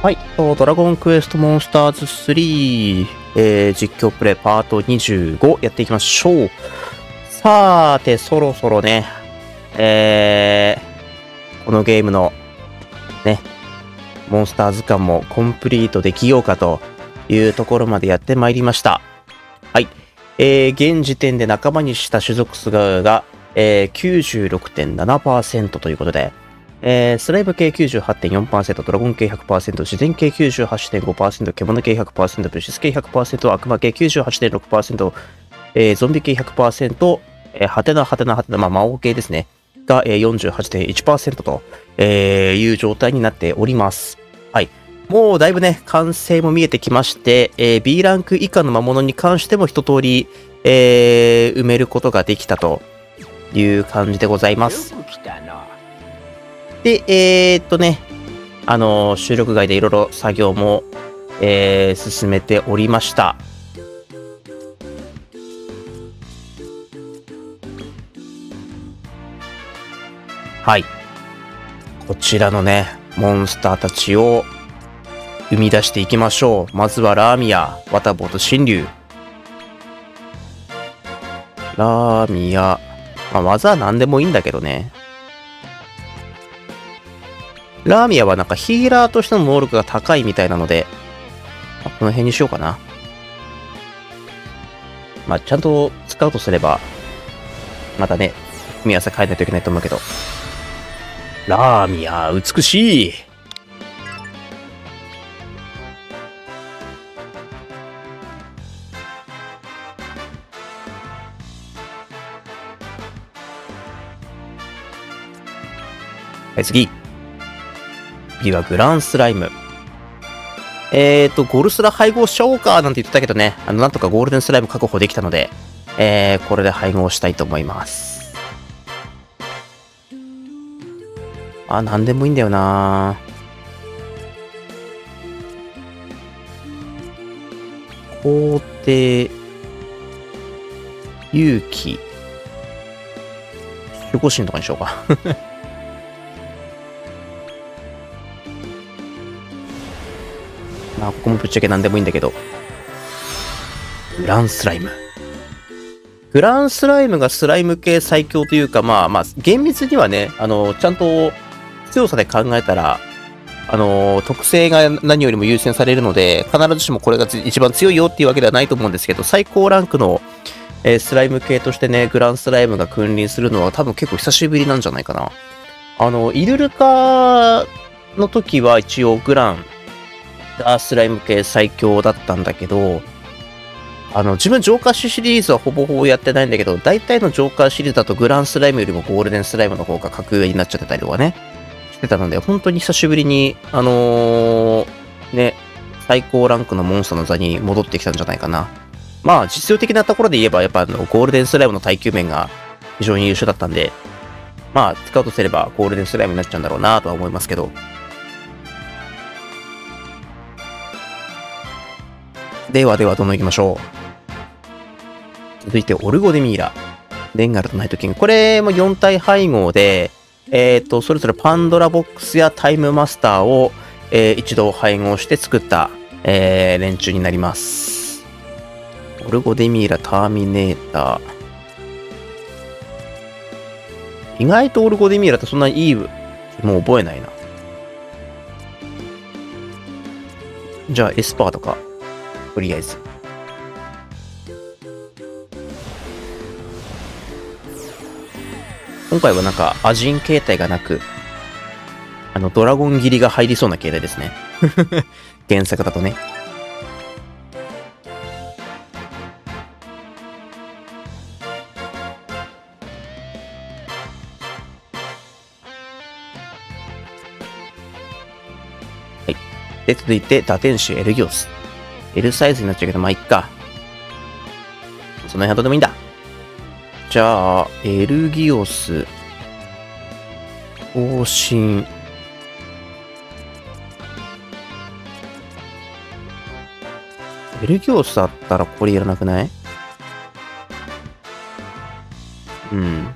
はい、ドラゴンクエストモンスターズ3、えー、実況プレイパート25やっていきましょう。さーて、そろそろね、えー、このゲームの、ね、モンスター図鑑もコンプリートできようかというところまでやってまいりました。はい。えー、現時点で仲間にした種族数が、えー、96.7%ということで、えー、スライム系98.4%、ドラゴン系100%、自然系98.5%、獣系100%、物質系100%、悪魔系98.6%、えー、ゾンビ系100%、えー、ハテナハテナハテナ、まあ、魔王系ですね。が、えー、48.1%と、えー、いう状態になっております。はい。もうだいぶね、完成も見えてきまして、えー、B ランク以下の魔物に関しても一通り、えー、埋めることができたという感じでございます。で、えー、っとね、あの収録外でいろいろ作業も、えー、進めておりました。はい。こちらのね、モンスターたちを生み出していきましょう。まずはラーミア、ワタボと神竜。ラーミア、まあ、技は何でもいいんだけどね。ラーミアはなんかヒーラーとしての能力が高いみたいなので、まあ、この辺にしようかな。まあ、ちゃんと使うとすれば、またね、組み合わせ変えないといけないと思うけど。ラーミア、美しいはい、次。はグランスライム。えっ、ー、と、ゴルスラ配合しようかなんて言ってたけどね、あの、なんとかゴールデンスライム確保できたので、えー、これで配合したいと思います。あ、なんでもいいんだよな皇帝、勇気、守護神とかにしようかまあ、ここもぶっちゃけ何でもいいんだけど。グランスライム。グランスライムがスライム系最強というか、まあまあ、厳密にはね、あの、ちゃんと強さで考えたら、あの、特性が何よりも優先されるので、必ずしもこれが一番強いよっていうわけではないと思うんですけど、最高ランクの、えー、スライム系としてね、グランスライムが君臨するのは多分結構久しぶりなんじゃないかな。あの、イルルカの時は一応グランダースライム系最強だったんだけど、あの、自分ジョーカーシリーズはほぼほぼやってないんだけど、大体のジョーカーシリーズだとグランスライムよりもゴールデンスライムの方が格上になっちゃってたりとかね、してたので、本当に久しぶりに、あのー、ね、最高ランクのモンスターの座に戻ってきたんじゃないかな。まあ、実用的なところで言えば、やっぱあの、ゴールデンスライムの耐久面が非常に優秀だったんで、まあ、使うとすればゴールデンスライムになっちゃうんだろうなとは思いますけど、ではでは、どんどん行きましょう。続いて、オルゴデミーラ。レンガルとナイトキング。これも4体配合で、えっ、ー、と、それぞれパンドラボックスやタイムマスターを、えー、一度配合して作った、えー、連中になります。オルゴデミーラ、ターミネーター。意外とオルゴデミーラってそんなにいい、もう覚えないな。じゃあ、エスパーとか。とりあえず。今回はなんか、アジン形態がなく、あの、ドラゴン切りが入りそうな形態ですね。原作だとね。はい。で、続いて、打天使エルギオス。L サイズになっちゃうけど、まあ、いっか。その辺はどうでもいいんだ。じゃあ、エルギオス、更新、エルギオスだったらこれいらなくない？うん。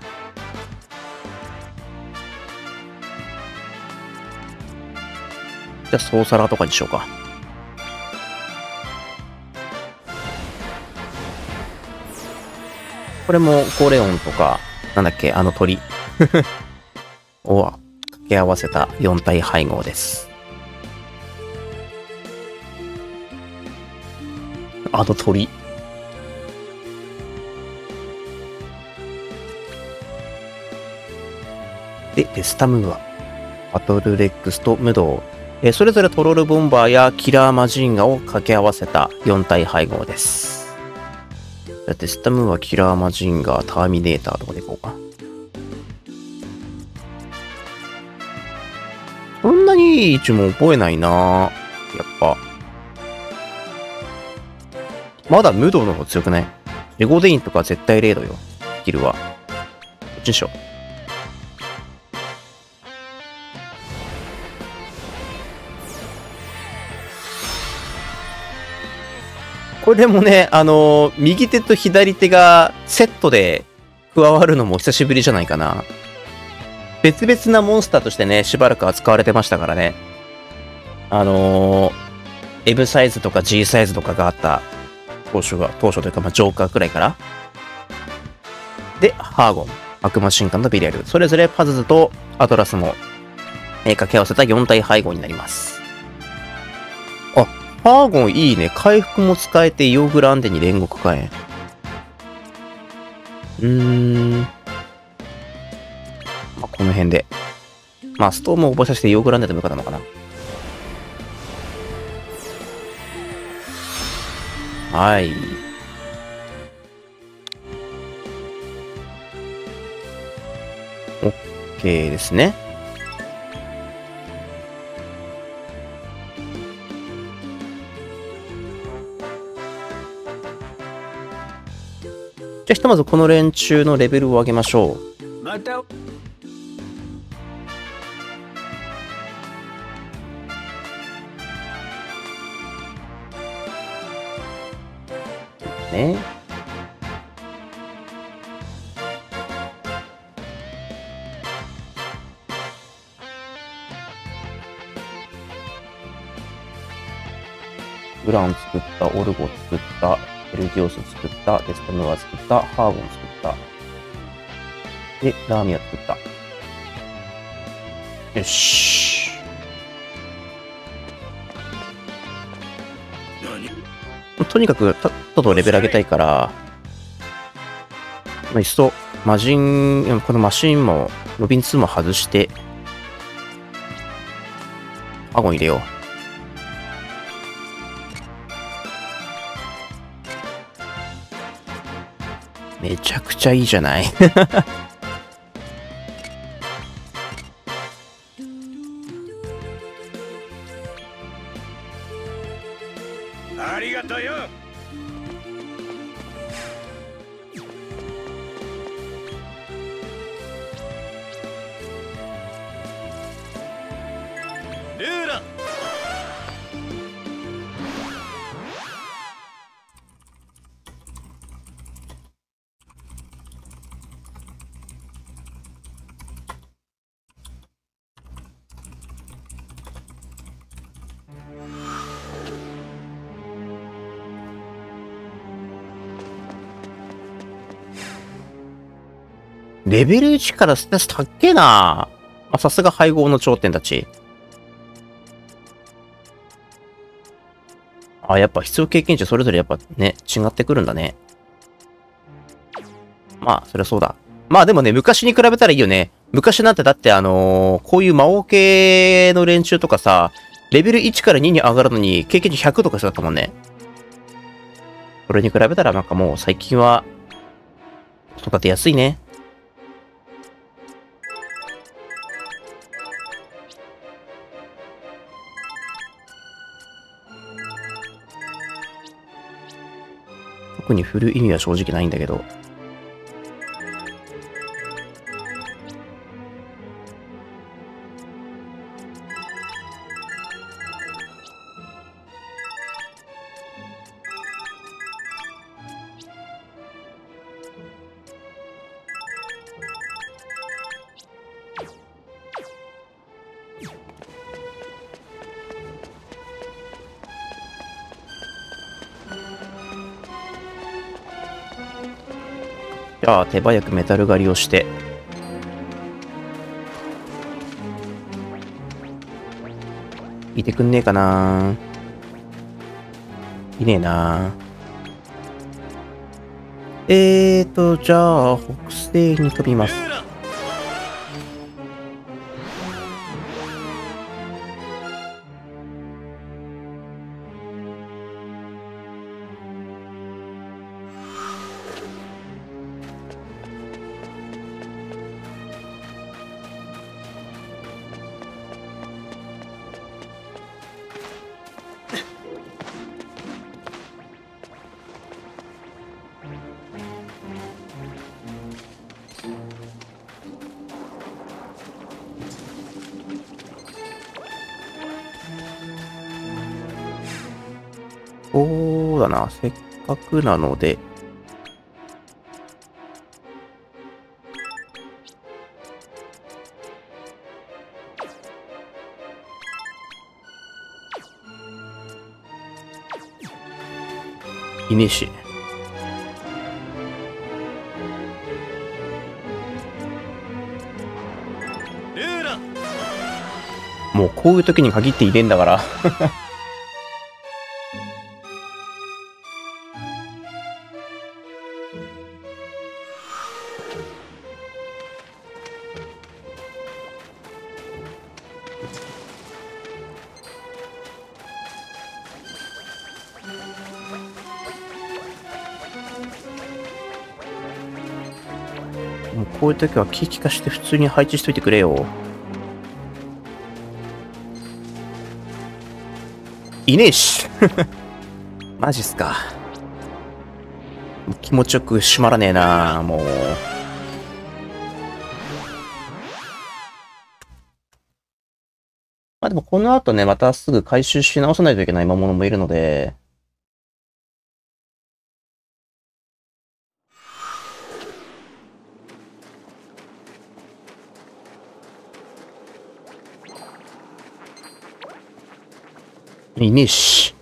じゃあ、ソーサラとかにしようか。これもゴレオンとか、なんだっけ、あの鳥 を掛け合わせた4体配合です。あの鳥。で、デスタムーア。バトルレックスとムドー。えそれぞれトロールボンバーやキラーマジンガを掛け合わせた4体配合です。だってスタムはキラーマジンガー、ターミネーターとかでいこうか。そんなにいい位置も覚えないなやっぱ。まだムドの方が強くない？レゴデインとか絶対レードよ。スキルは。こっちにしよう。これもね、あのー、右手と左手がセットで加わるのも久しぶりじゃないかな。別々なモンスターとしてね、しばらく扱われてましたからね。あのー、M サイズとか G サイズとかがあった当初が、当初というか、まあ、ジョーカーくらいから。で、ハーゴン、悪魔神官とビリアル。それぞれパズズとアトラスも、えー、掛け合わせた4体配合になります。ハーゴンいいね。回復も使えて、ヨーグランデに煉獄火炎。うーん。まあ、この辺で。まあ、ストームを覚えさせてヨーグランデでもよかったのかな。はい。OK ですね。じゃあひとまずこの連中のレベルを上げましょう。またね。グラン作った、オルゴ作った、エルギオス作った、デストムーア作った、ハーゴン作った。で、ラーミア作った。よし。とにかく、たっとレベル上げたいから、まあ、いっそ、マジン、このマシンも、ロビン2も外して、ハーゴン入れよう。めちゃくちゃいいじゃない。レベル1からステースたっけなあ、さすが配合の頂点たち。あ、やっぱ必要経験値それぞれやっぱね、違ってくるんだね。まあ、そりゃそうだ。まあでもね、昔に比べたらいいよね。昔なんてだってあのー、こういう魔王系の連中とかさ、レベル1から2に上がるのに経験値100とかしてたもんね。それに比べたらなんかもう最近は、育てやすいね。特に振る意味は正直ないんだけど、さあ、手早くメタル狩りをして。いてくんねえかないねえなえーと、じゃあ、北西に飛びます。そうだな、せっかくなので、いねえし。もうこういう時に限っていねえんだから。ういう時は気利かして普通に配置しといてくれよ。いねえし。マジっすか。気持ちよく閉まらねえなもう。まあでもこの後ね、またすぐ回収し直さないといけない魔物もいるので、いねえし。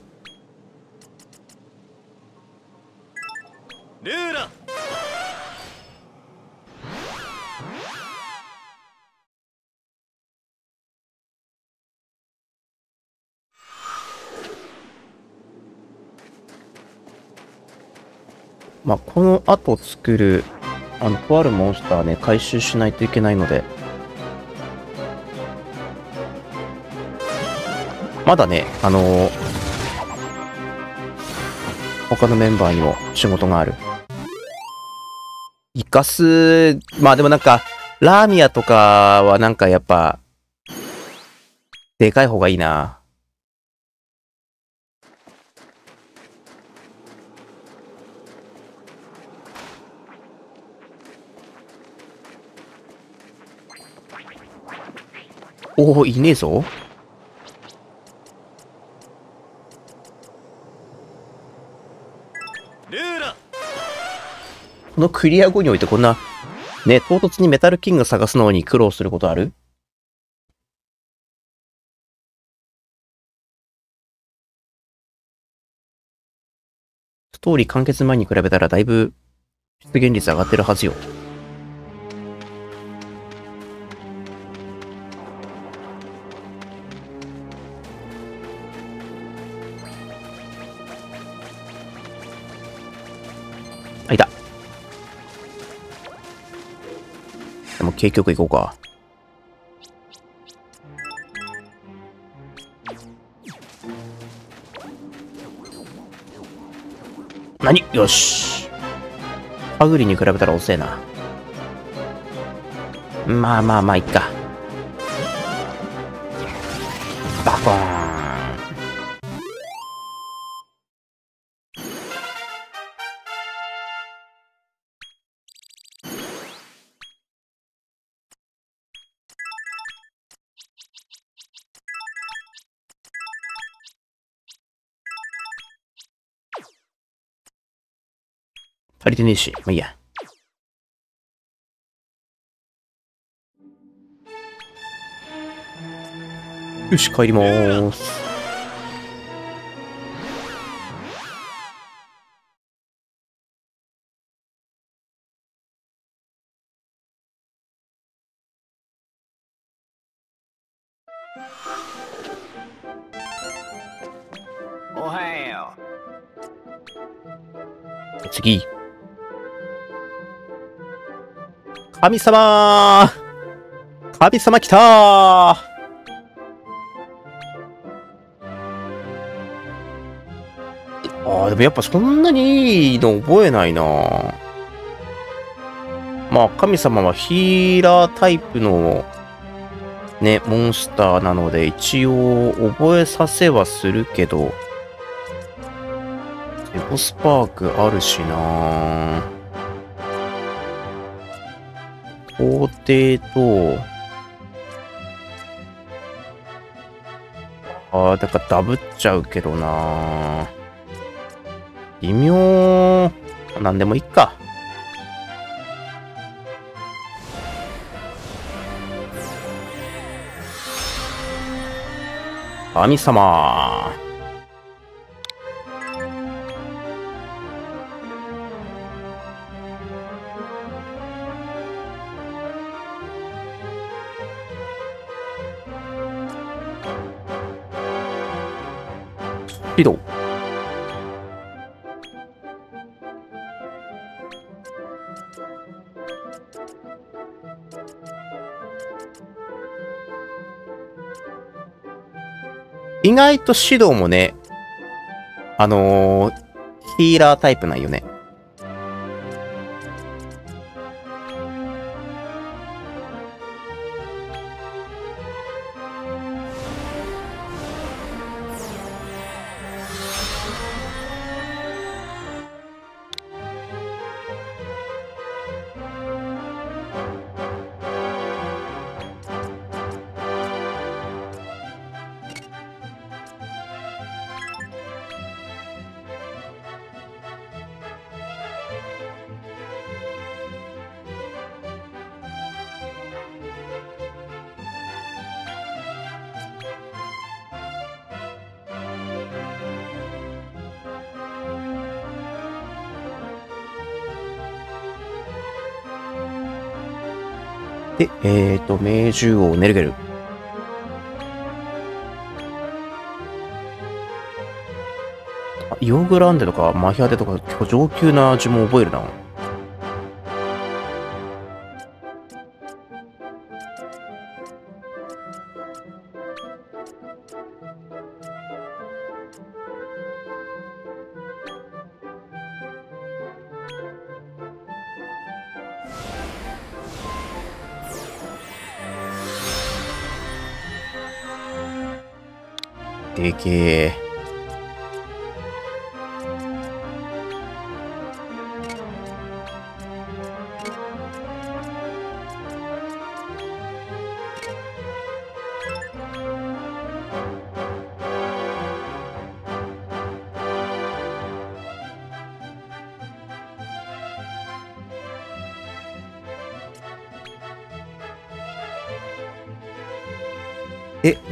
ルーラまあ、この後作る、あの、とあるモンスターね、回収しないといけないので。まだね、あのー他のメンバーにも仕事がある。イカス、まあでもなんか、ラーミアとかはなんかやっぱ、でかい方がいいな。おお、いねえぞ。このクリア後においてこんな、ね、唐突にメタルキング探すのに苦労することある？ストーリー完結前に比べたらだいぶ出現率上がってるはずよ。結局行こうか。何？よし。ハグリに比べたら遅えな。まあまあまあ、いっか。バコーン。足りてねえし、まあいいや。よし、帰りまーす。おはよう。次。神様。神様来た。ーあー、でもやっぱそんなにいいの覚えないな。まあ、神様はヒーラータイプのね、モンスターなので、一応覚えさせはするけど、エゴスパークあるしな。ぁ皇帝と、ああ、だからダブっちゃうけどな微妙、なんでもいいか。神様。起動。意外と指導もね、あのーヒーラータイプなんよね。で、えっ、ー、と、明獣王ネルゲル。あイオグランデとかマヒアデとか結構上級な呪文覚えるな。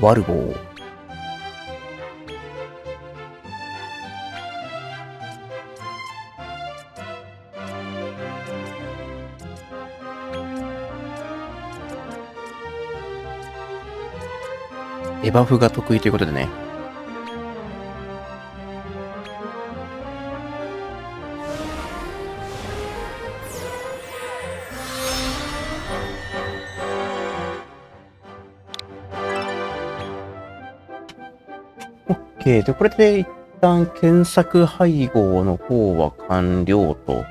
ワルボー。デバフが得意ということでね。OK。で、これで一旦検索配合の方は完了と。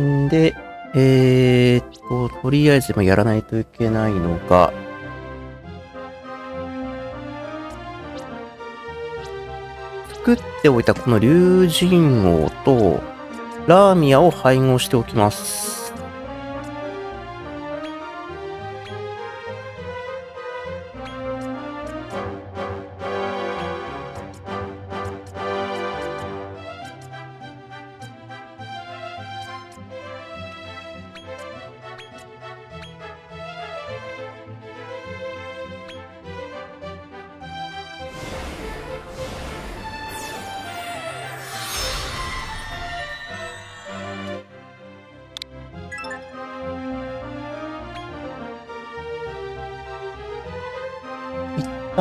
んで、えーっと、とりあえず今やらないといけないのが、作っておいたこの竜神王と、ラーミアを配合しておきます。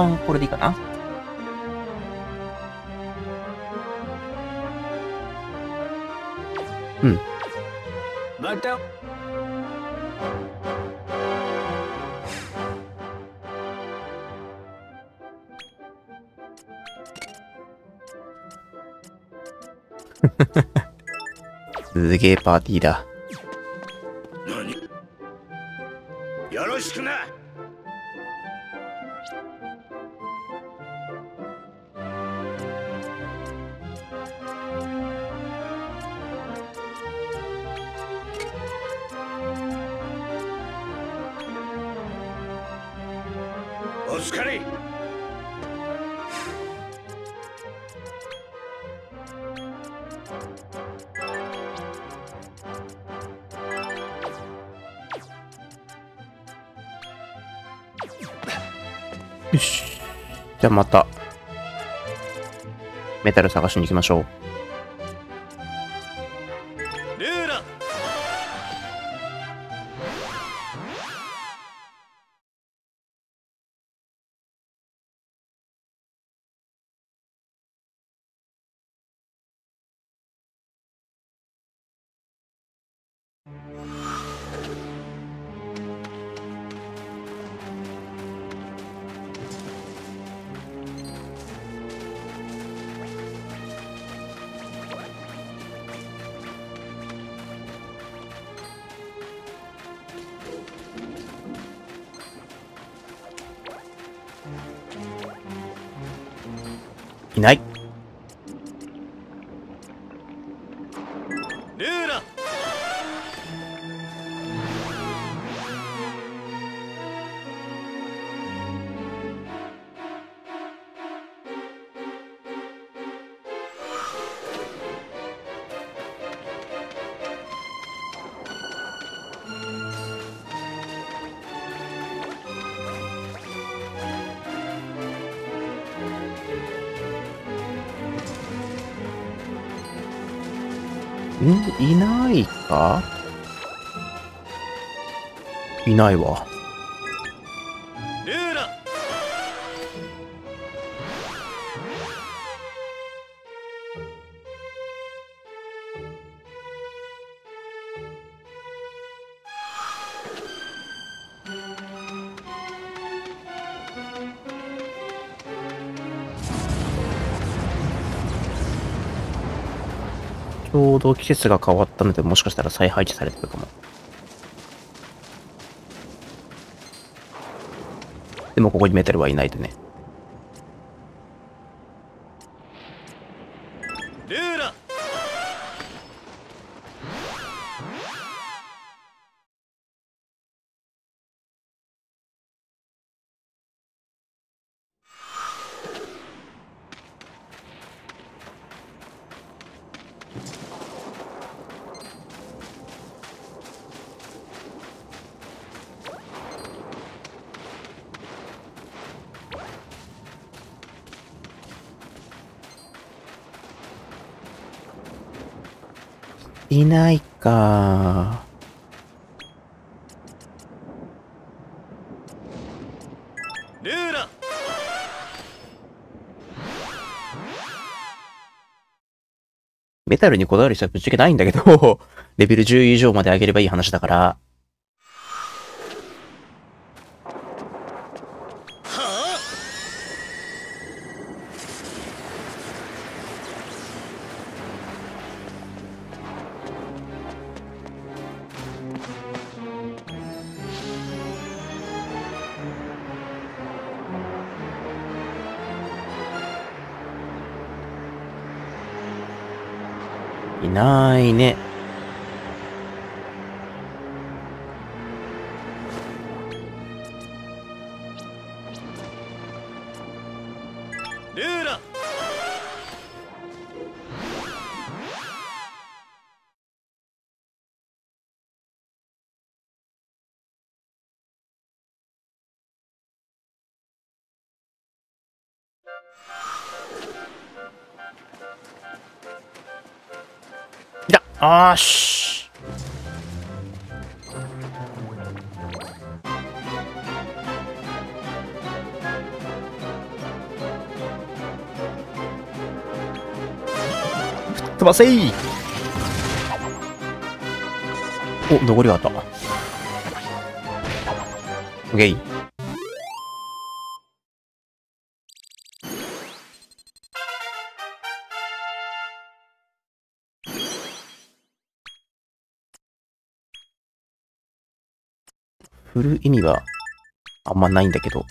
旦これでいいかな？また すげえパーティーだ。メタル探しに行きましょう。いない。いないか？いないわ。ど季節が変わったので、もしかしたら再配置されてるかも。でもここにメタルはいないとね。メタルにこだわる人はぶっちゃけないんだけど、レベル10以上まで上げればいい話だから。ないね。ーし飛ばせいお、残りがあった。オッケー。意味はあんまないんだけど。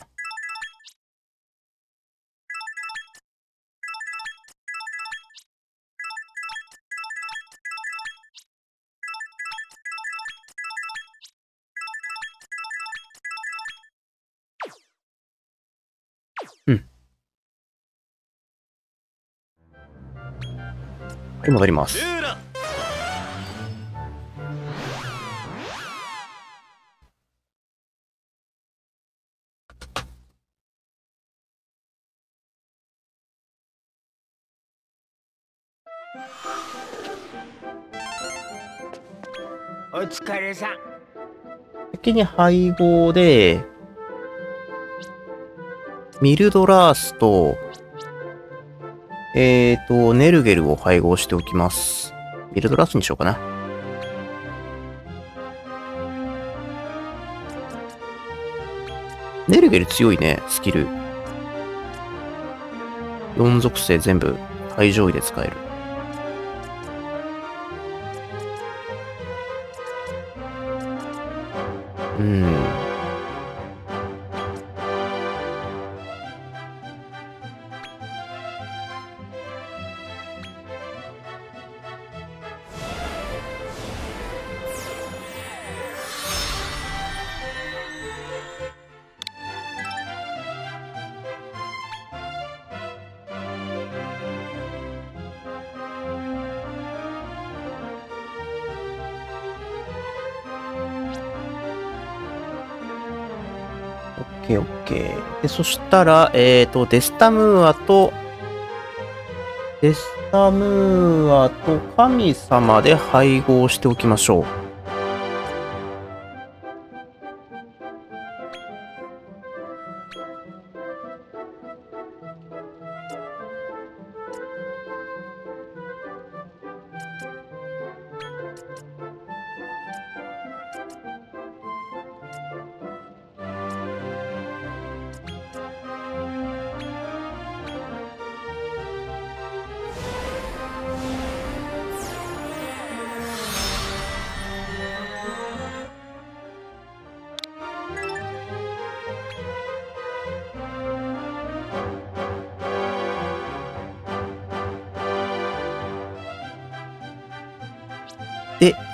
うん。はい、戻ります疲れさん。先に配合で、ミルドラースと、えーと、ネルゲルを配合しておきます。ミルドラースにしようかな。ネルゲル強いね、スキル。4属性全部最上位で使える。うそしたら、えっ、と、デスタムーアと、デスタムーアと神様で配合しておきましょう。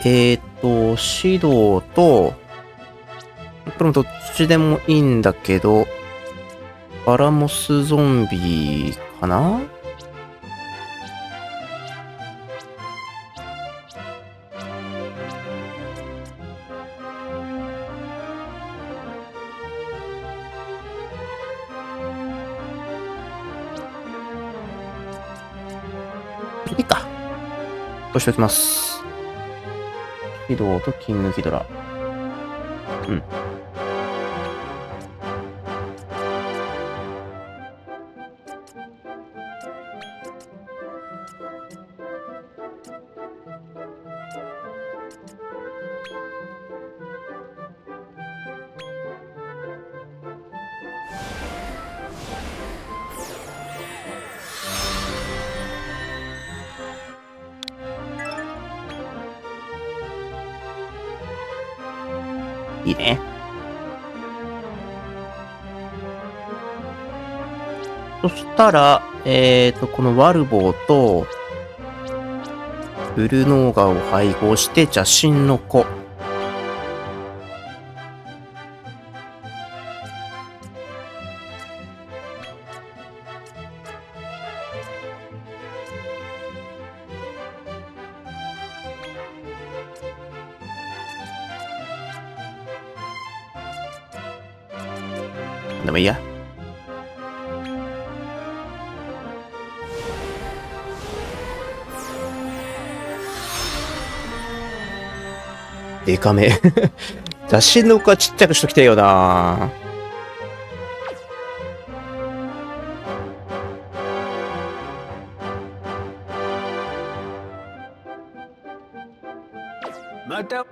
えっ、と、指導と、これもどっちでもいいんだけど、バラモスゾンビかな？いいか。こうしておきます。ヒドとキングヒドラ。うん。したら、えっ、と、このワルボーと、ブルノーガを配合して、邪神の子。でかめ。雑誌の子はちっちゃくしときたいよなまた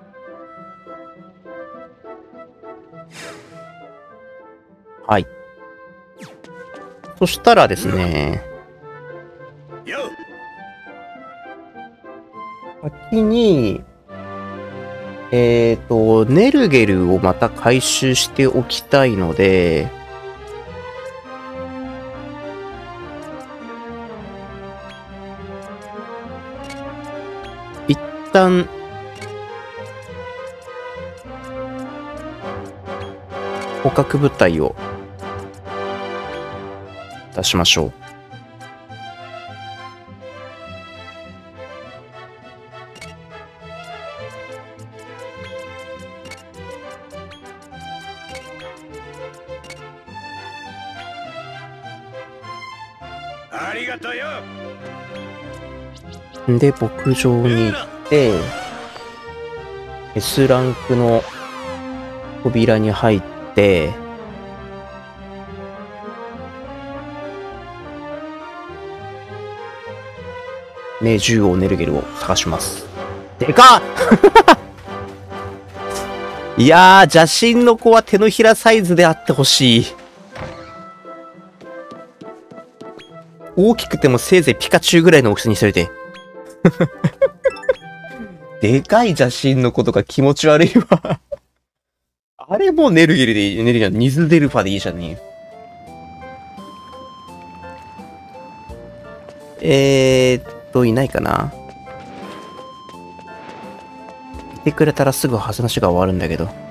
はい。そしたらですね、よ先に、えっ、と、ネルゲルをまた回収しておきたいので、一旦、捕獲部隊を出しましょう。で、牧場に行って、S ランクの扉に入って、ね、銃をネルゲルを探します。でかっ いやー、邪神の子は手のひらサイズであってほしい。大きくてもせいぜいピカチュウぐらいの大きさにしといて。でかい邪神の子とか気持ち悪いわ。あれもネルゲルでいい。ネルゲルじゃん。ニズデルファでいいじゃんね。えーっと、いないかないてくれたらすぐ話が終わるんだけど。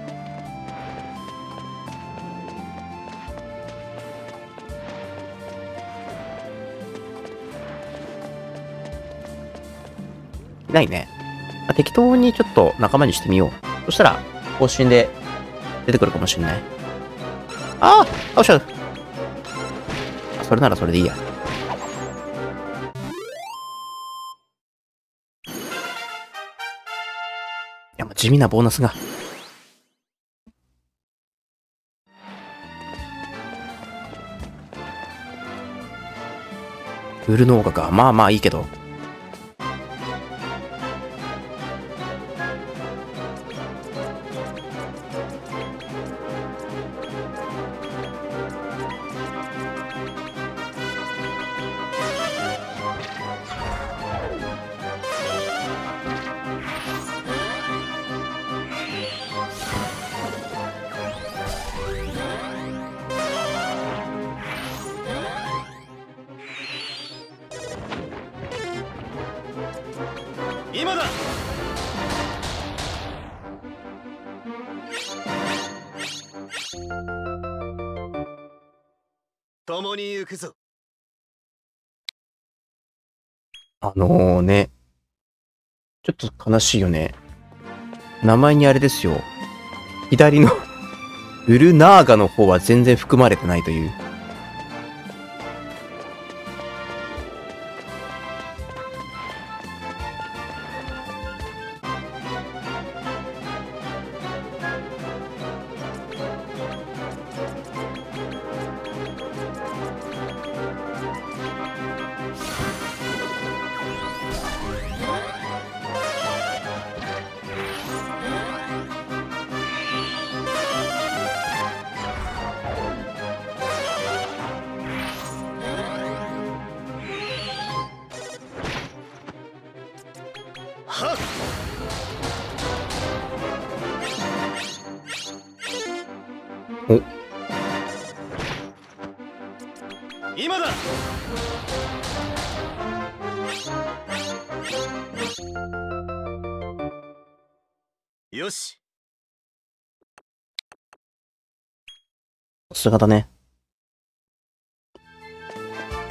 ないね。まあ適当にちょっと仲間にしてみよう。そしたら、更新で出てくるかもしれない。ああおっしゃあそれならそれでいいや。いや、もう地味なボーナスが。売る農家か。まあまあいいけど。今だ共に行くぞあのね、ちょっと悲しいよね。名前にあれですよ。左の ウルナーガの方は全然含まれてないという。がだね。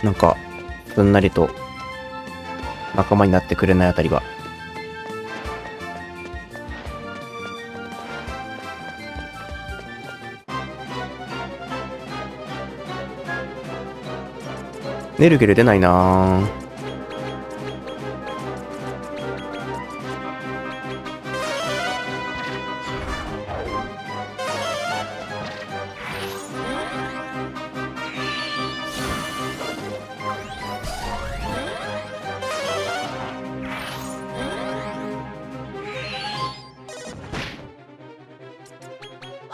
なんか、すんなりと仲間になってくれないあたりが。ネルゲル出ないなぁ。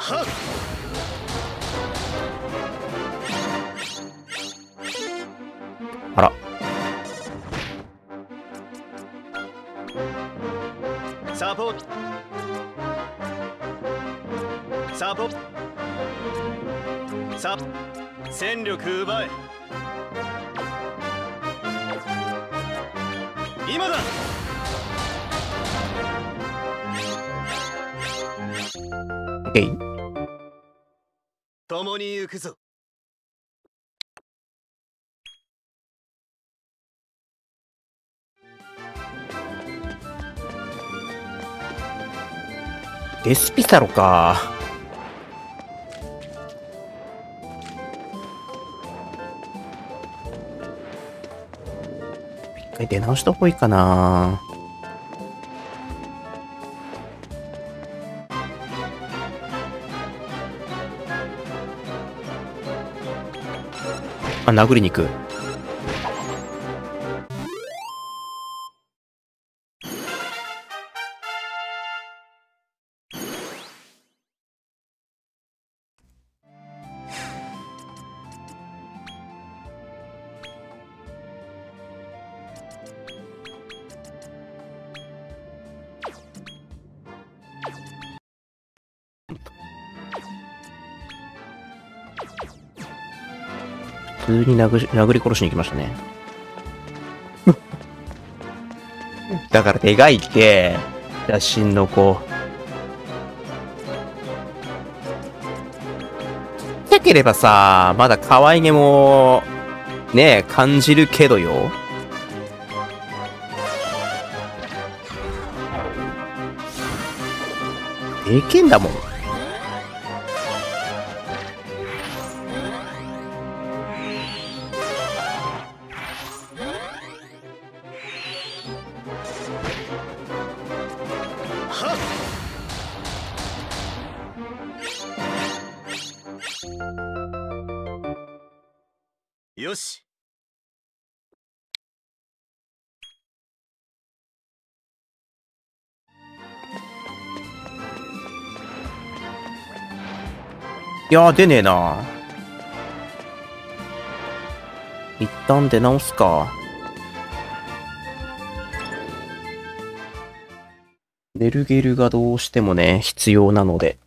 はっあら。サポート。サポート。サ戦力奪え。今だ。デスピサロか。一回出直した方がいいかな。あ、殴りに行く。に殴り殺しに行きましたね。だからでかいって、写真の子。ちっちゃければさ、まだ可愛げも、ねえ、感じるけどよ。でけんだもん。よしいやー、出ねえな。一旦出直すか。ネルゲルがどうしてもね、必要なので。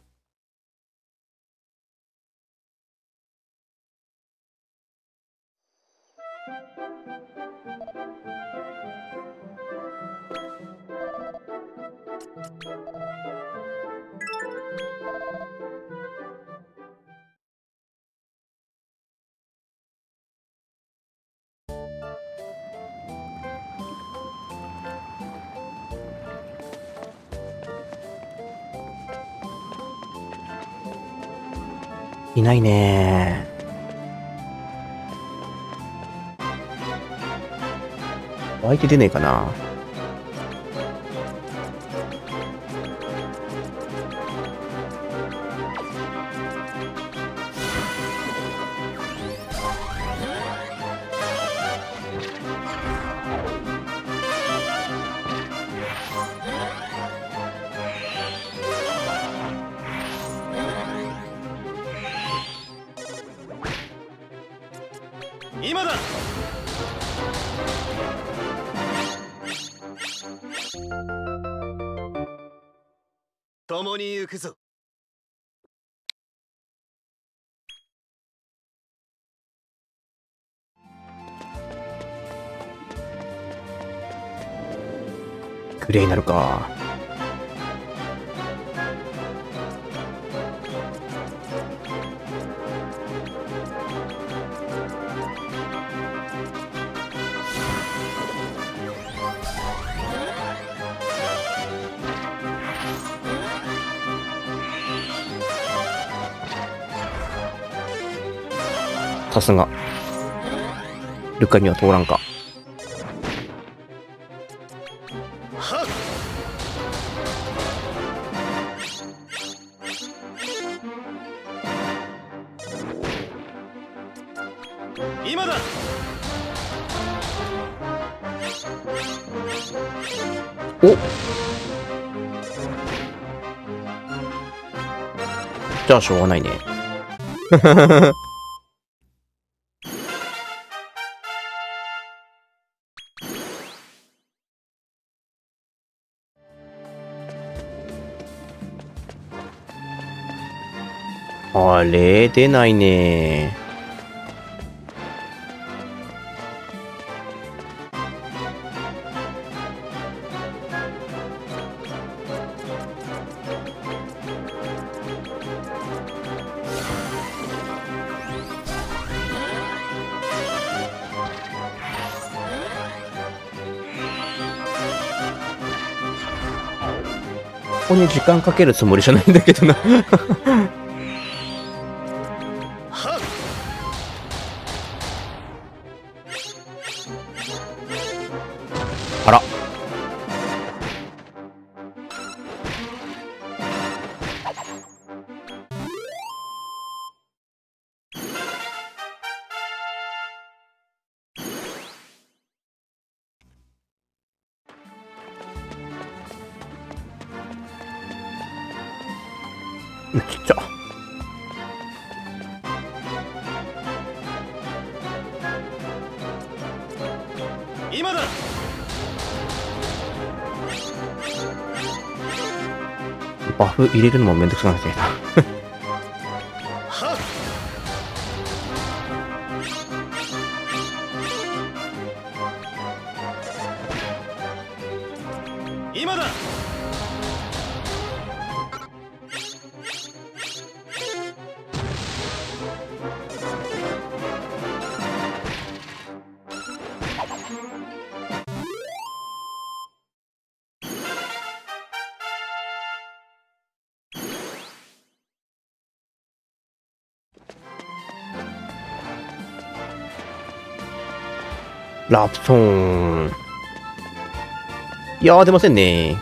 いないね。相手出ねえかな。グレーになるか。さすが。ルカには通らんか。しょうがないね。あれ？出ないねに時間かけるつもりじゃないんだけどな。入れるのもめんどくさくなってきた。今だラプソーン。いや、出ませんね。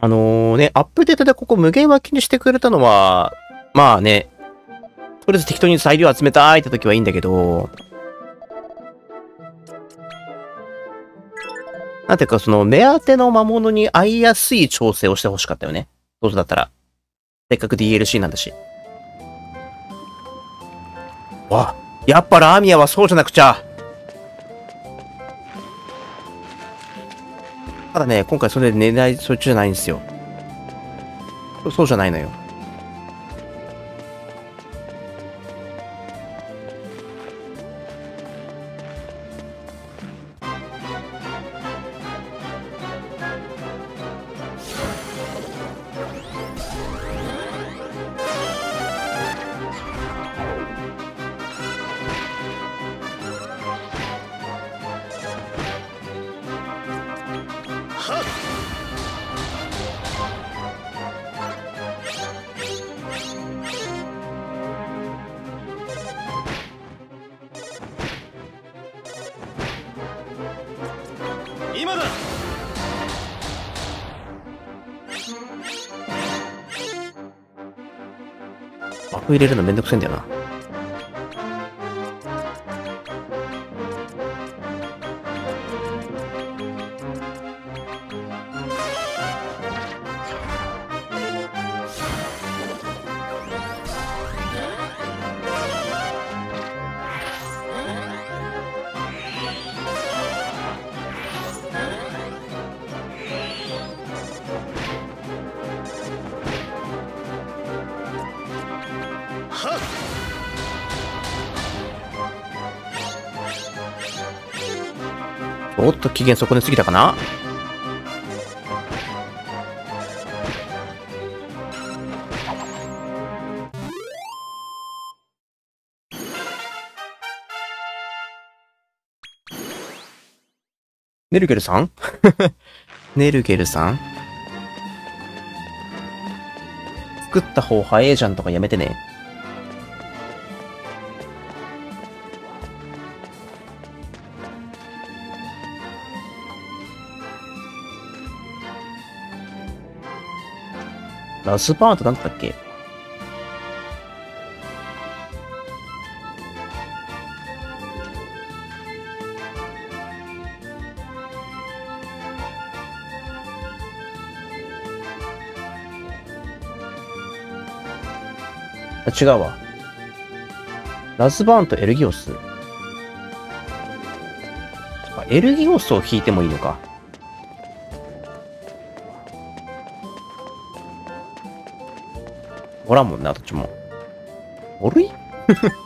あのーね、アップデートでここ無限脇にしてくれたのは、まあね、とりあえず適当に材料集めたいって時はいいんだけど、なんていうか、その、目当ての魔物に合いやすい調整をしてほしかったよね。どうせだったら。せっかく DLC なんだし。わ、やっぱラーミアはそうじゃなくちゃ。ただね、今回それで狙い、そっちじゃないんですよ。そそうじゃないのよ。バフ入れるのめんどおっと、期限損ねすぎたかな？ネルゲルさん？ネルゲルさん？作った方早えじゃんとかやめてね。ラスパートなんだっけ？あ、違うわ。ラズバーンとエルギオス。エルギオスを引いてもいいのか。おらんもんな、どっちも。おるい？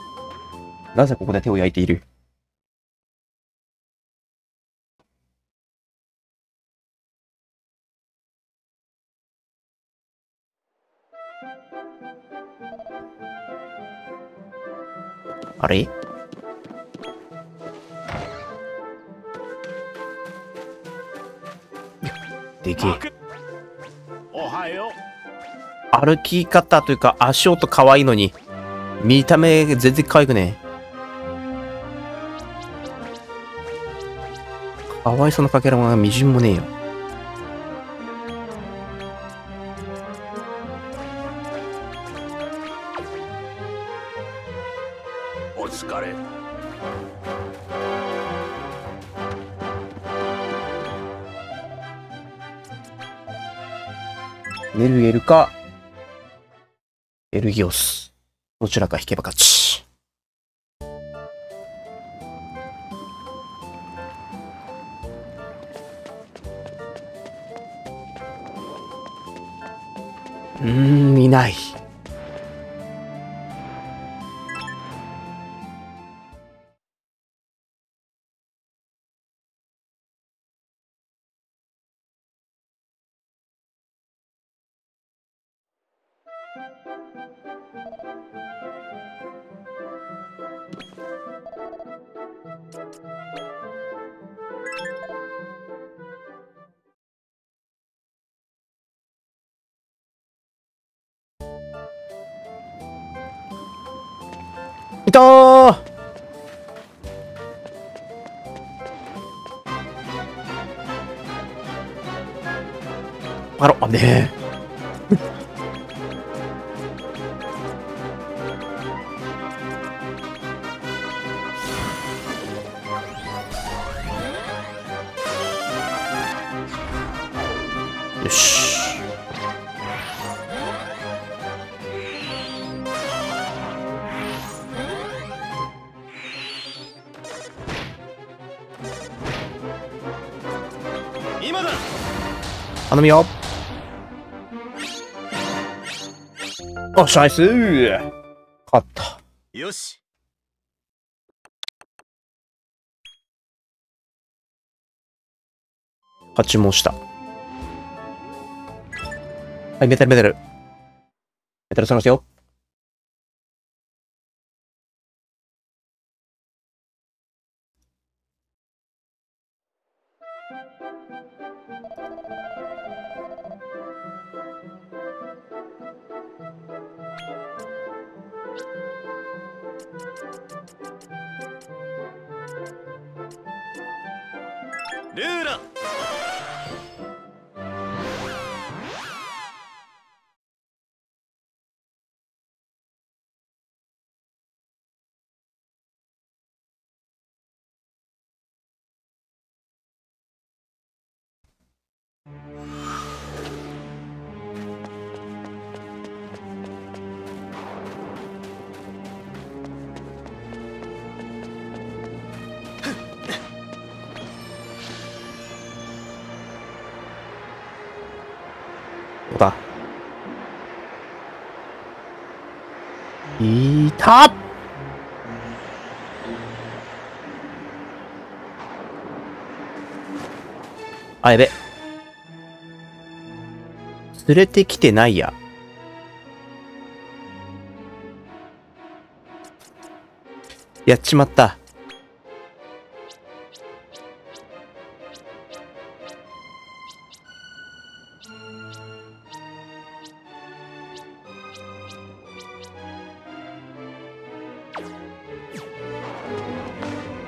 なぜここで手を焼いているあれ？でけえ。歩き方というか足音可愛いのに、見た目全然可愛くねえ。かわいそうなかけらがみじんもねえよ。お疲れネルエルか、エルギオス。どちらか引けば勝ち。ね。ナイス勝った。よし勝ちもした。はい、メタルメタル。メタル探すよ。ルーラ。あ、やべ。連れてきてないや。やっちまった。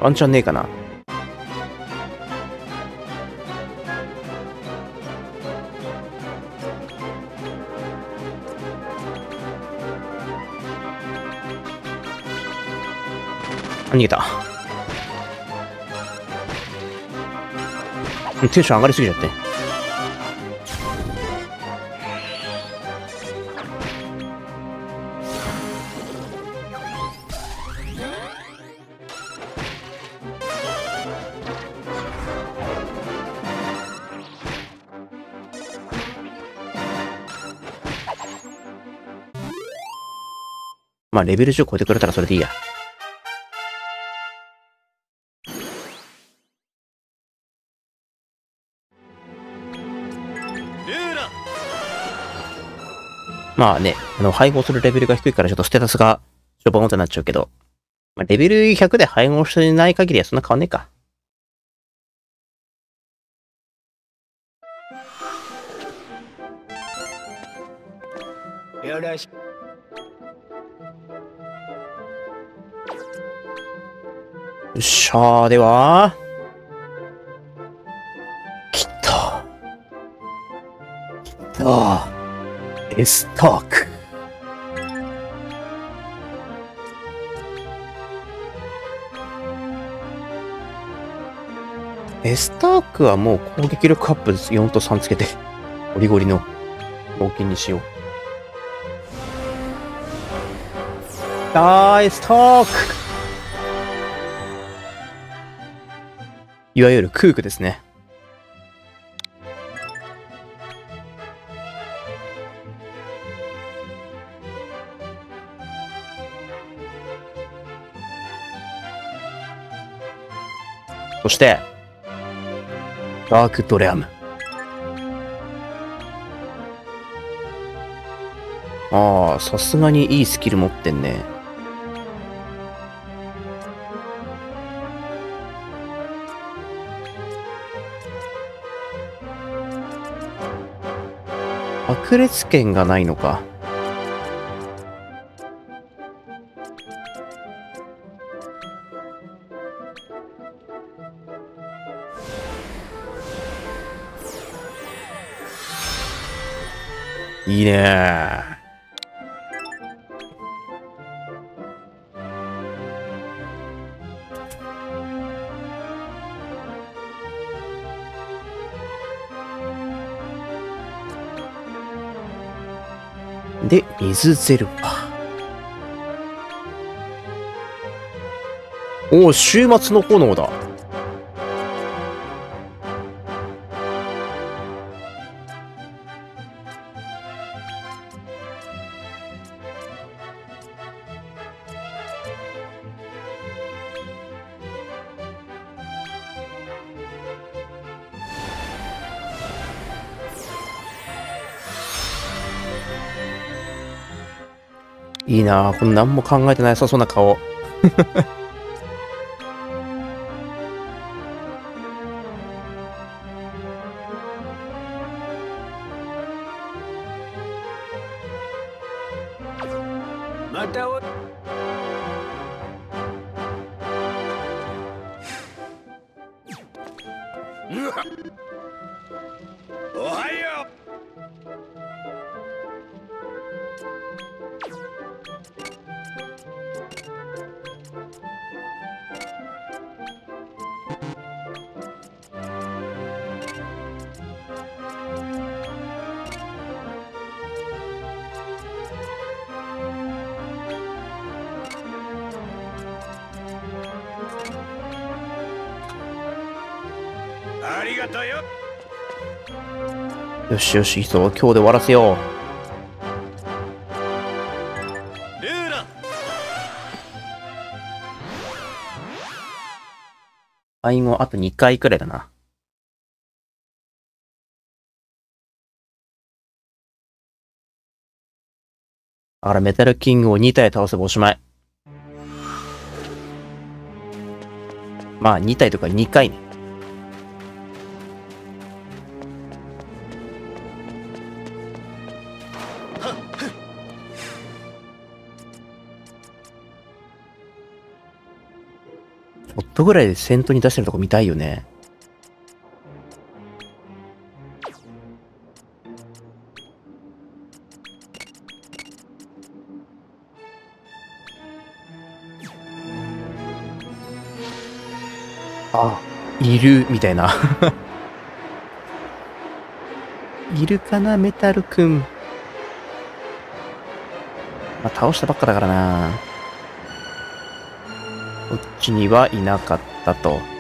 ワンチャンねえかな逃げた。テンション上がりすぎちゃって。まあ、レベル10超えてくれたらそれでいいや。まあね、あの、配合するレベルが低いからちょっとステータスがしょぼんとなっちゃうけど、まあ、レベル100で配合してない限りはそんな変わんねえか。よろしく。よっしゃー、では、きっと、きっと、エストーク。エスタークはもう攻撃力アップです。4と3つけて、ゴリゴリの冒険にしよう。あー、エスタークいわゆるクークですね。そして、ダークドレアム。ああ、さすがにいいスキル持ってんね。爆裂剣がないのか。いいねで、水ゼルパ。おお、週末の炎だ。いいなぁこの何も考えてなさそうな顔。よしよし、いいぞ。今日で終わらせよう。愛語あと2回くらいだな。あら、メタルキングを2体倒せばおしまい。まあ、2体とか2回ね。ぐらいで先頭に出してるとこ見たいよね。あ、いる、みたいな。いるかな、メタルくん。まあ、倒したばっかだからな。こっちにはいなかったと。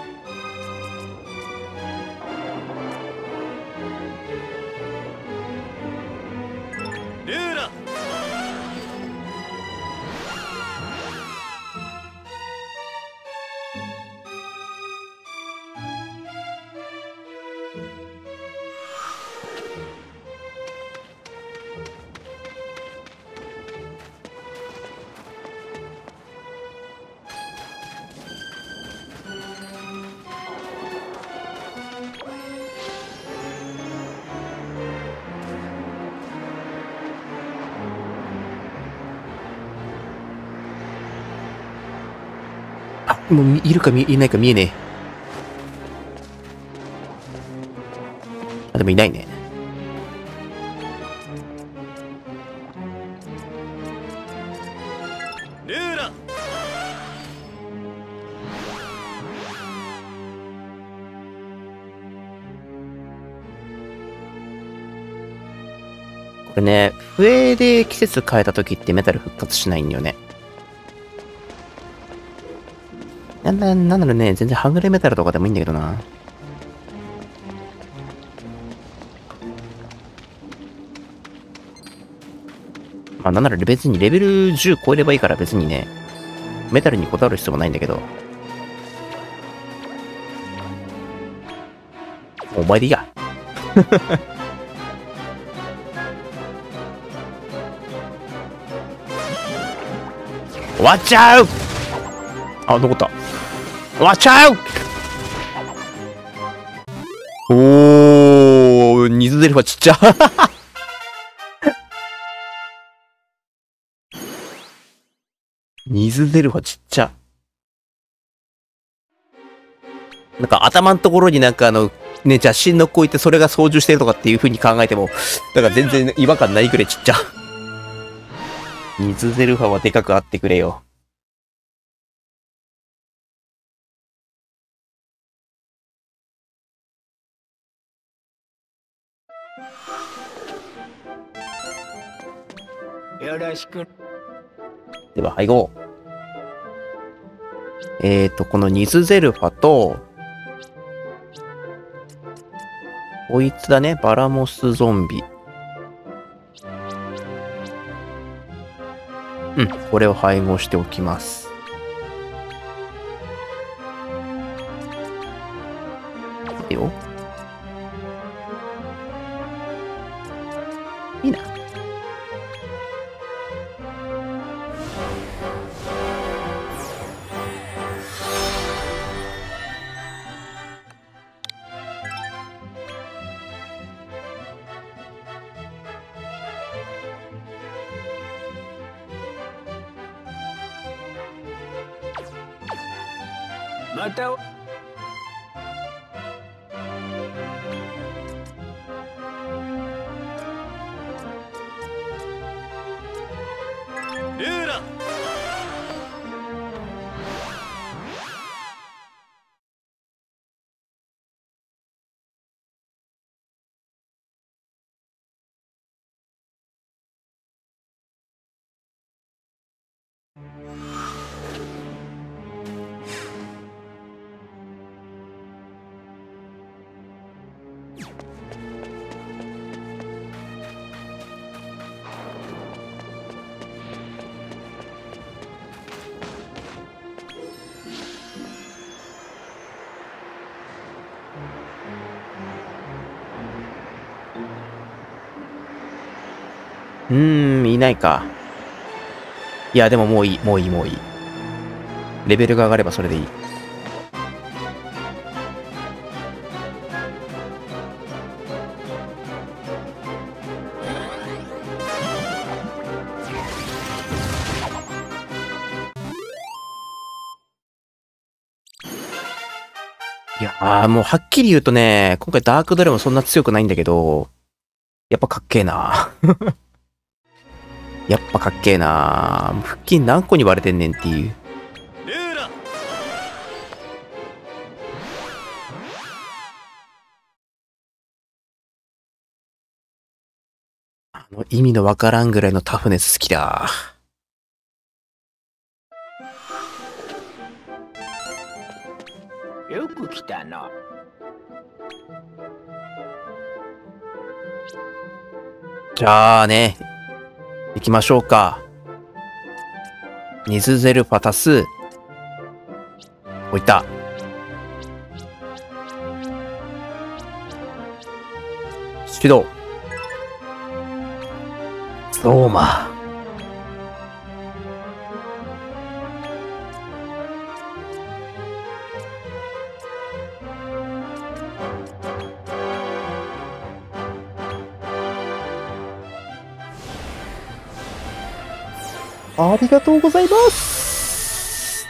いるか見いないか見えねえ。あ、でもいないね。ルーラこれね、笛で季節変えた時ってメタル復活しないんよね。なん、なんだろうね、全然はぐれメタルとかでもいいんだけどな。まあなんなら別にレベル10超えればいいから別にね、メタルにこだわる必要もないんだけど。お前でいいや。終わっちゃうあ、残った。終わっちゃうおー、水出るはちっちゃ。水出るはちっちゃ。なんか頭のところになんかあの、ね、邪神の子いてそれが操縦してるとかっていう風に考えても、だから全然違和感ないくらいちっちゃ。水ゼルファはでかくあってくれよ。よろしくでは、配合。えーと、このニズゼルファと、こいつだね、バラモスゾンビ。うん、これを配合しておきます。いないか。いや、でももういい、もういい、もういい。レベルが上がればそれでいい。いやー、もうはっきり言うとね、今回ダークドレもそんな強くないんだけど、やっぱかっけえな。やっぱかっけえな。腹筋何個に割れてんねんっていう。あの意味のわからんぐらいのタフネス好きだ。よく来たなじゃあね、行きましょうか。ニズゼルファタス。置いた。起動。ゾーマ。ありがとうございます。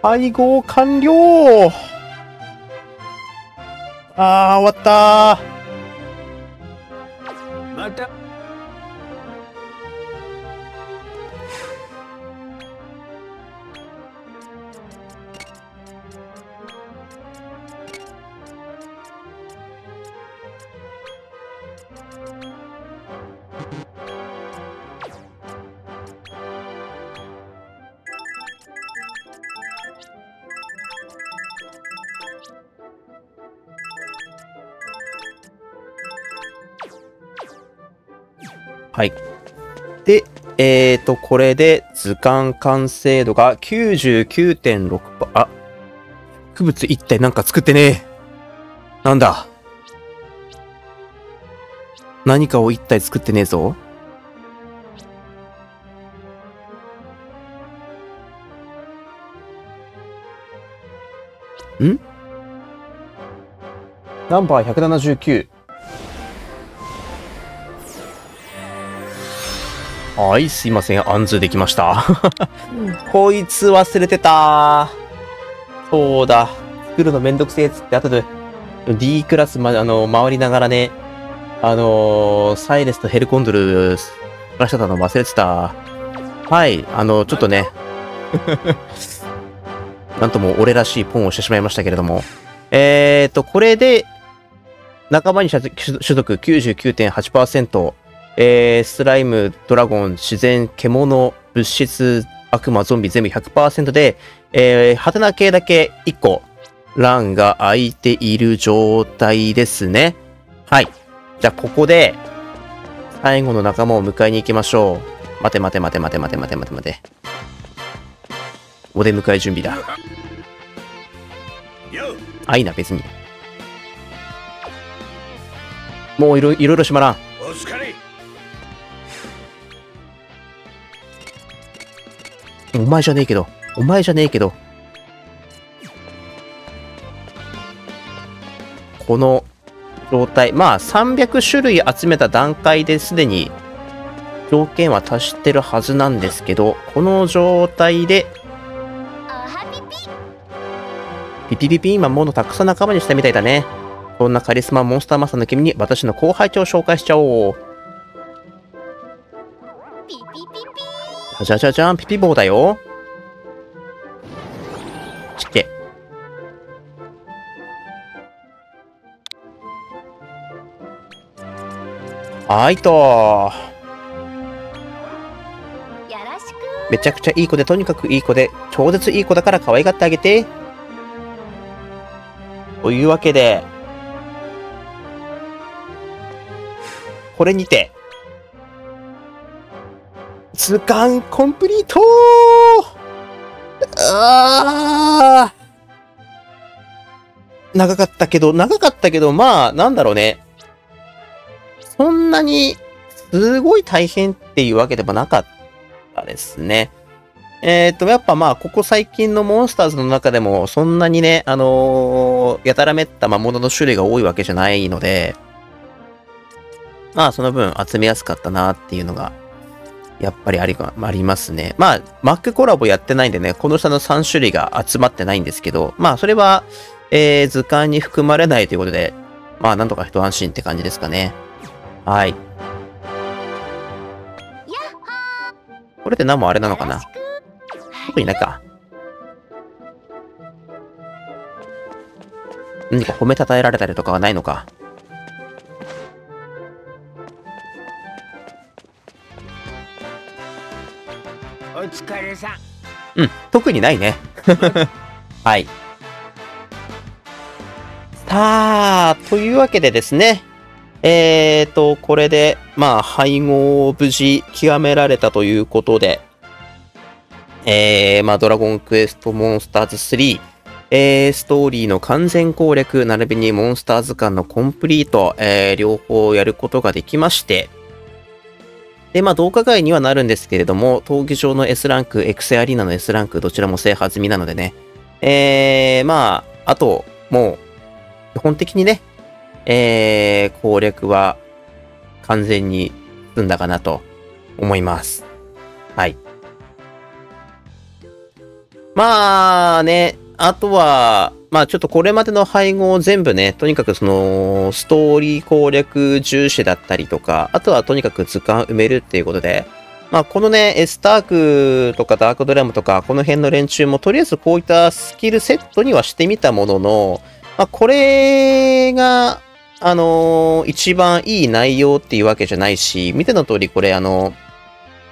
配合完了。ああ、終わったえーと、これで図鑑完成度が99.6%。あ、植物一体なんか作ってねえ。なんだ？何かを一体作ってねえぞ。ん？ナンバー179。はい、すいません。アンズできました。こいつ忘れてた。そうだ。作るのめんどくせえっつって、後で D クラスま、あの、回りながらね、あのーサイレスとヘルコンドル、出してたの忘れてた。はい、あの、ちょっとね、なんとも俺らしいポンをしてしまいましたけれども。えーと、これで、仲間に所属99.8%、えー、スライム、ドラゴン、自然、獣、物質、悪魔、ゾンビ全部100%で、えー、ハテナ系だけ1個、欄が空いている状態ですね。はい。じゃあ、ここで、最後の仲間を迎えに行きましょう。待て待て待て待て待て待て待て待て。お出迎え準備だ。あ、いいな、別に。もういろいろいろしまらん。お疲れお前じゃねえけど。お前じゃねえけど。この状態。まあ、300種類集めた段階ですでに条件は達してるはずなんですけど、この状態で、ピピピピ今ものたくさん仲間にしたみたいだね。そんなカリスマモンスターマスターの君に私の後輩長を紹介しちゃおう。じゃじゃじゃん、ピピ棒だよ。ちっけ。はいと。めちゃくちゃいい子で、とにかくいい子で、超絶いい子だから可愛がってあげて。というわけで、これにて、図鑑コンプリートあー長かったけど、長かったけど、まあ、なんだろうね。そんなに、すごい大変っていうわけでもなかったですね。えっ、と、やっぱまあ、ここ最近のモンスターズの中でも、そんなにね、あのーやたらめった魔物の種類が多いわけじゃないので、まあ、その分集めやすかったなっていうのが、やっぱりありがありますね。まあ、Mac コラボやってないんでね、この下の3種類が集まってないんですけど、まあ、それは、えー図鑑に含まれないということで、まあ、なんとか一安心って感じですかね。はい。これって何もあれなのかな？特にないか。何か褒めたたえられたりとかはないのか？お疲れさんうん、特にないね。はい。さあ、というわけでですね。えーと、これで、まあ、配合を無事極められたということで、えー、まあ、ドラゴンクエストモンスターズ3、えー、ストーリーの完全攻略、並びにモンスター図鑑のコンプリート、えー、両方やることができまして、で、まあ、同化外にはなるんですけれども、闘技場の S ランク、エクセアリーナの S ランク、どちらも制覇済みなのでね。えー、まあ、あと、もう、基本的にね、えー、攻略は完全に済んだかなと思います。はい。まあね、あとは、まあちょっとこれまでの配合を全部ね、とにかくその、ストーリー攻略重視だったりとか、あとはとにかく図鑑埋めるっていうことで、まあこのね、エスタークとかダークドラムとか、この辺の連中もとりあえずこういったスキルセットにはしてみたものの、まあこれが、あのー一番いい内容っていうわけじゃないし、見ての通りこれあの、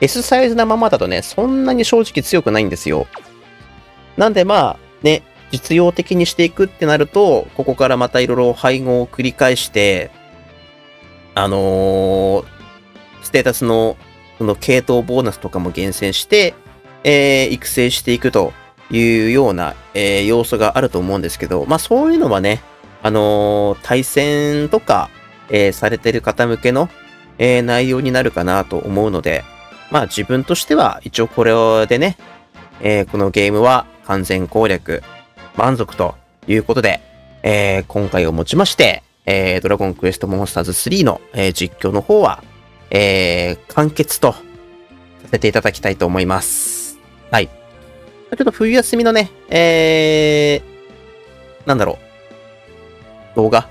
S サイズなままだとね、そんなに正直強くないんですよ。なんでまあ、ね、実用的にしていくってなると、ここからまたいろいろ配合を繰り返して、あのーステータスの、その系統ボーナスとかも厳選して、えー育成していくというような、えー要素があると思うんですけど、まあそういうのはね、あのー対戦とか、えーされてる方向けの、えー内容になるかなと思うので、まあ自分としては一応これでね、えーこのゲームは完全攻略、満足ということで、えー今回をもちまして、えードラゴンクエストモンスターズ3の、えー実況の方は、えー完結とさせていただきたいと思います。はい。ちょっと冬休みのね、えー、なんだろう、動画、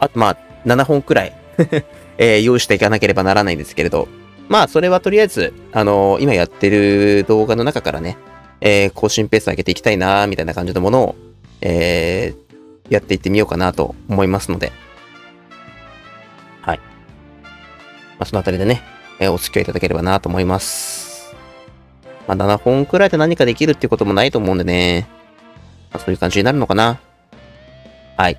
あとまあ、7本くらい、えー用意していかなければならないんですけれど、まあ、それはとりあえず、あのー今やってる動画の中からね、えー更新ペース上げていきたいな、みたいな感じのものを、えーやっていってみようかなと思いますので、はい。まあ、そのあたりでね、えーお付き合いいただければなと思います。まあ、7本くらいで何かできるっていうこともないと思うんでね、まあ、そういう感じになるのかな。はい。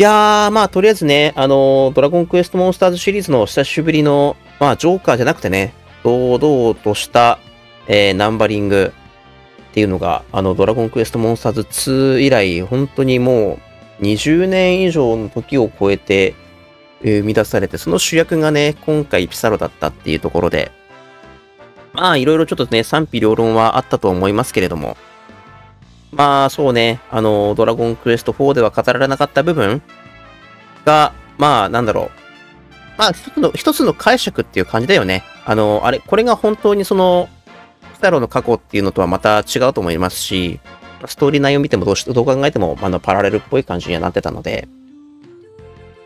いやー、まあ、とりあえずね、あのードラゴンクエストモンスターズシリーズの久しぶりの、まあ、ジョーカーじゃなくてね、堂々とした、えーナンバリングっていうのが、あの、ドラゴンクエストモンスターズ2以来、本当にもう、20年以上の時を超えて、生み出されて、その主役がね、今回ピサロだったっていうところで、まあ、いろいろちょっとね、賛否両論はあったと思いますけれども、まあ、そうね、あの、ドラゴンクエスト4では語られなかった部分が、まあ、なんだろう。まあ、一つの、一つの解釈っていう感じだよね。あの、あれ、これが本当にその、ピサロの過去っていうのとはまた違うと思いますし、ストーリー内容見てもどうし、どう考えても、あの、パラレルっぽい感じにはなってたので、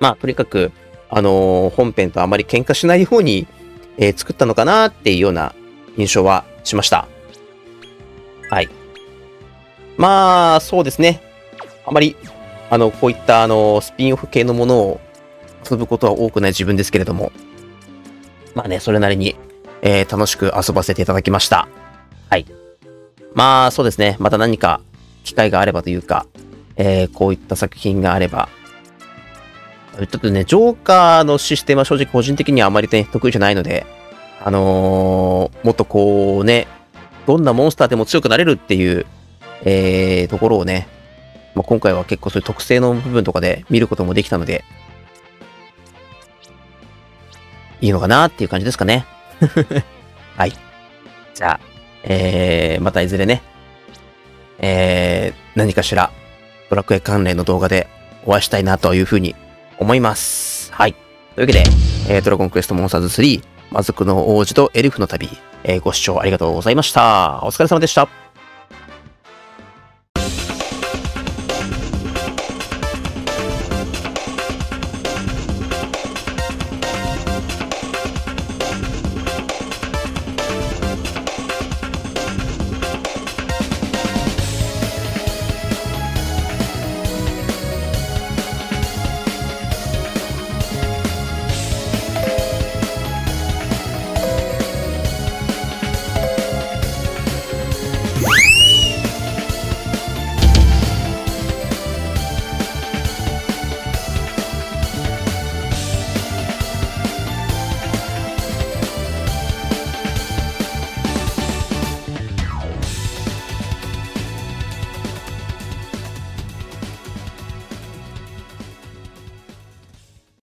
まあ、とにかく、あの本編とあまり喧嘩しないように、えー作ったのかなっていうような印象はしました。はい。まあ、そうですね。あまり、あの、こういった、あの、スピンオフ系のものを遊ぶことは多くない自分ですけれども、まあね、それなりに、えー楽しく遊ばせていただきました。はい。まあ、そうですね。また何か機会があればというか、えーこういった作品があれば、ちょっとね、ジョーカーのシステムは正直個人的にはあまりね、得意じゃないので、あのーもっとこうね、どんなモンスターでも強くなれるっていう、えーところをね、まあ、今回は結構そういう特性の部分とかで見ることもできたので、いいのかなっていう感じですかね。はい。じゃあ、えー、またいずれね、えー、何かしら、ドラクエ関連の動画でお会いしたいなというふうに思います。はい。というわけで、えードラゴンクエストモンスターズ3、魔族の王子とエルフの旅、えーご視聴ありがとうございました。お疲れ様でした。